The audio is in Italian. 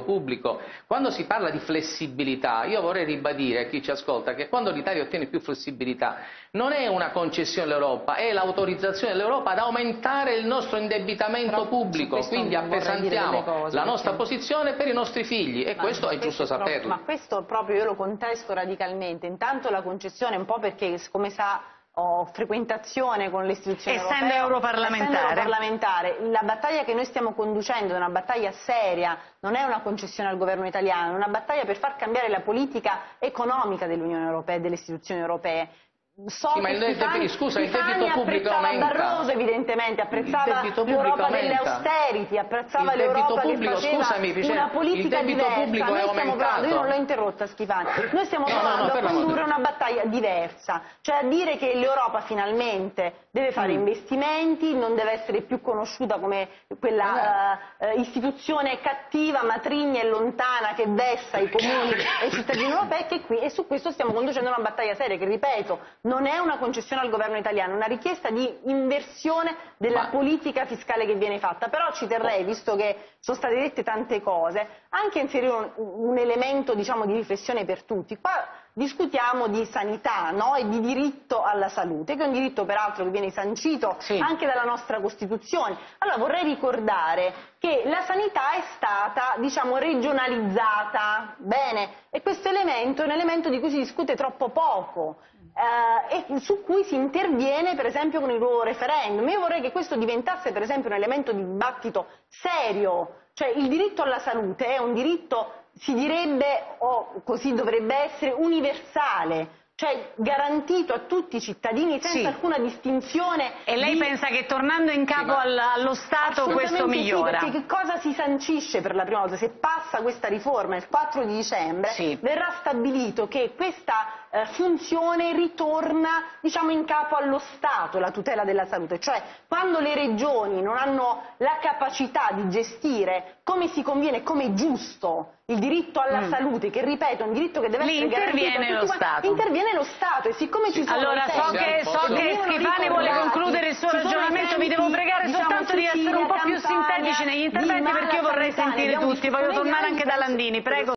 pubblico, quando si parla di flessibilità, io vorrei ribadire a chi ci ascolta che quando l'Italia ottiene più flessibilità non è una concessione all'Europa, è l'autorizzazione dell'Europa ad aumentare il nostro indebitamento Però pubblico, quindi appesantiamo cose, la nostra perché... posizione per i nostri figli e ma questo è giusto proprio, saperlo. Ma questo proprio io lo contesto radicalmente, intanto la concessione un po' perché come sa ho frequentazione con le istituzioni essendo europee, europarlamentare. essendo europarlamentare, la battaglia che noi stiamo conducendo è una battaglia seria, non è una concessione al governo italiano, è una battaglia per far cambiare la politica economica dell'Unione Europea e delle istituzioni europee So sì, ma il, Schifani, scusa, il debito pubblico aumenta. Barroso evidentemente, apprezzava l'Europa delle austerity, apprezzava l'Europa che faceva scusami, una politica diversa. Noi stiamo parlando, io non l'ho interrotta Schifani, noi stiamo no, provando no, no, a condurre una battaglia diversa, cioè a dire che l'Europa finalmente deve fare mm. investimenti, non deve essere più conosciuta come quella uh, istituzione cattiva, matrigna e lontana che vessa i comuni e i cittadini europei che qui, e su questo stiamo conducendo una battaglia seria che, ripeto, non è una concessione al governo italiano, è una richiesta di inversione della Ma... politica fiscale che viene fatta. Però ci terrei, visto che sono state dette tante cose, anche a inserire un, un elemento diciamo, di riflessione per tutti. Qua discutiamo di sanità no? e di diritto alla salute, che è un diritto peraltro che viene sancito sì. anche dalla nostra Costituzione. Allora vorrei ricordare che la sanità è stata diciamo, regionalizzata, bene, e questo elemento è un elemento di cui si discute troppo poco eh, e su cui si interviene per esempio con il nuovo referendum. Io vorrei che questo diventasse per esempio un elemento di dibattito serio, cioè il diritto alla salute è un diritto si direbbe, o così dovrebbe essere, universale, cioè garantito a tutti i cittadini senza sì. alcuna distinzione. E lei di... pensa che tornando in capo al, allo Stato questo migliora? Sì, perché che cosa si sancisce per la prima volta? Se passa questa riforma il 4 di dicembre, sì. verrà stabilito che questa eh, funzione ritorna diciamo, in capo allo Stato, la tutela della salute, cioè quando le regioni non hanno la capacità di gestire come si conviene, come è giusto il diritto alla mm. salute, che ripeto è un diritto che deve essere interviene lo Stato. interviene lo Stato e siccome ci sono allora so che, so che Schifani vuole concludere il suo ragionamento vi devo pregare diciamo, soltanto di essere un po' più sintetici negli interventi perché io vorrei sentire tutti voglio tornare anche da Landini prego